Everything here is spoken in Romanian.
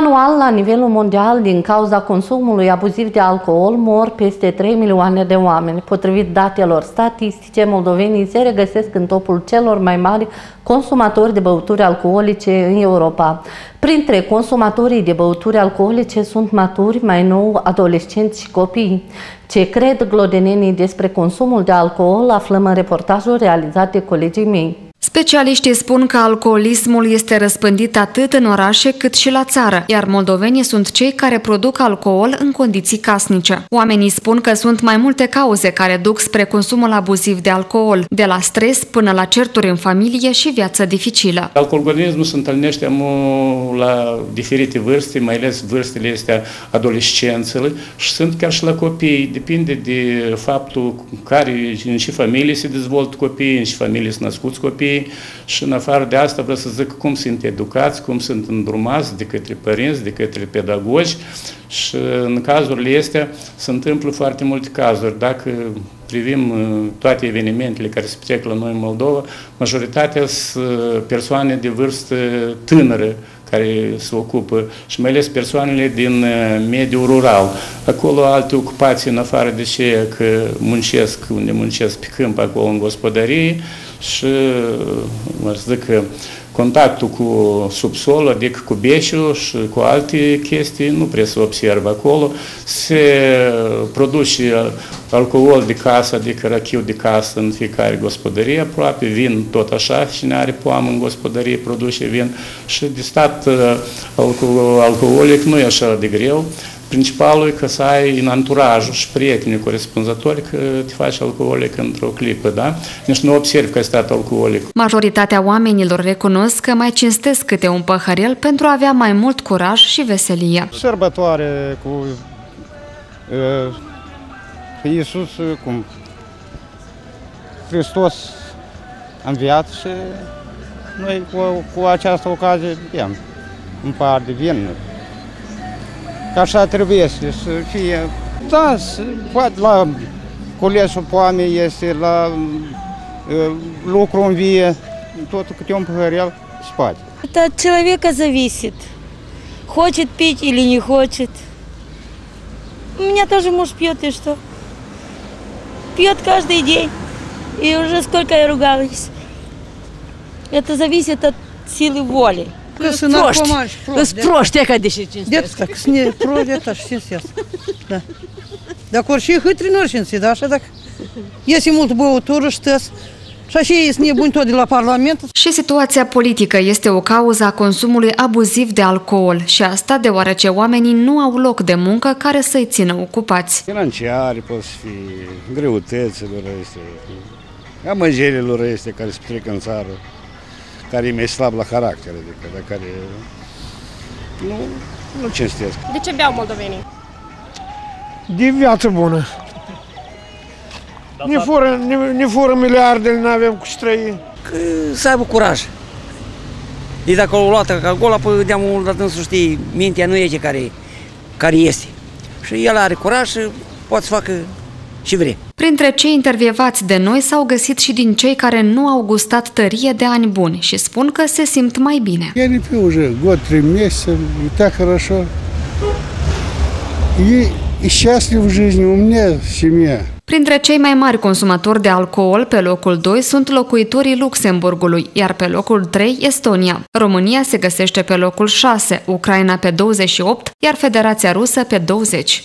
Anual, la nivelul mondial, din cauza consumului abuziv de alcool, mor peste 3 milioane de oameni. Potrivit datelor statistice, moldovenii se regăsesc în topul celor mai mari consumatori de băuturi alcoolice în Europa. Printre consumatorii de băuturi alcoolice sunt maturi, mai nou, adolescenți și copii. Ce cred glodenenii despre consumul de alcool aflăm în reportajul realizat de colegii mei. Specialiștii spun că alcoolismul este răspândit atât în orașe cât și la țară, iar moldovenii sunt cei care produc alcool în condiții casnice. Oamenii spun că sunt mai multe cauze care duc spre consumul abuziv de alcool, de la stres până la certuri în familie și viață dificilă. Alcoolgornismul se întâlnește la diferite vârste, mai ales vârstele astea adolescențele și sunt chiar și la copii. Depinde de faptul care în ce familie se dezvoltă copiii, în ce familie sunt născuți copiii, și în afară de asta vreau să zic cum sunt educați, cum sunt îndrumați de către părinți, de către pedagogi și în cazurile astea se întâmplă foarte multe cazuri. Dacă privim uh, toate evenimentele care se petrec la noi în Moldova, majoritatea sunt uh, persoane de vârstă tânără, care se ocupă și mai ales persoanele din uh, mediul rural. Acolo alte ocupații în afară de ce că muncesc, unde muncesc pe câmp, acolo în gospodărie și mă zic că contactul cu subsol, adică cu beșul și cu alte chestii, nu prea se observă acolo. Se produce alcool de casă, adică rachiu de casă în fiecare gospodărie aproape, vin tot așa, cine are poamă în gospodărie produce vin și de stat alcoolic nu e așa de greu. Principalul e că să ai în anturajul și prietenii corespunzători că te faci alcoolic într-o clipă, da? Nici nu observi că ai stat alcoolic. Majoritatea oamenilor recunosc că mai cinstesc câte un păhărel pentru a avea mai mult curaj și veselie. Sărbătoare cu uh, Iisus, cum Hristos a înviat și noi cu, cu această ocazie bem un par de vin Că așa trebuie să fie. Da, la culesul poame este, la uh, lucru în vie, tot câte un погорел спать. Это от человека зависит. Хочет пить или не хочет. У меня тоже муж пьет, и что? Пьет каждый день. И уже сколько я ругалась. Это зависит от силы воли. Că sunt narcomani proști. proști, ca de și cinstesc. De că sunt proști, de și cinstesc. Da. Dacă ori și hâtri nu cinstesc, da, așa dacă iese mult băutură, știți, și așa este nebuni tot de la Parlament. Și situația politică este o cauză a consumului abuziv de alcool și asta deoarece oamenii nu au loc de muncă care să-i țină ocupați. Financiare pot fi, greutăților este, amăgerilor este care se petrec în țară care e mai slab la caracter, adică de care nu, nu cinstesc. De ce beau moldovenii? De viață bună. Ne fură, ne, ne fură miliardele, nu avem cu ce trăi. Că să aibă curaj. E dacă o luată ca gol, apoi de mult dat să știi, mintea nu e ce care, care este. Și el are curaj și poate să facă și vrea. Printre cei intervievați de noi s-au găsit și din cei care nu au gustat tărie de ani buni și spun că se simt mai bine. Я не пью уже год, три месяца, и так хорошо. И, и счастлив в жизни, у меня семья. Printre cei mai mari consumatori de alcool, pe locul 2 sunt locuitorii Luxemburgului, iar pe locul 3 Estonia. România se găsește pe locul 6, Ucraina pe 28, iar Federația Rusă pe 20.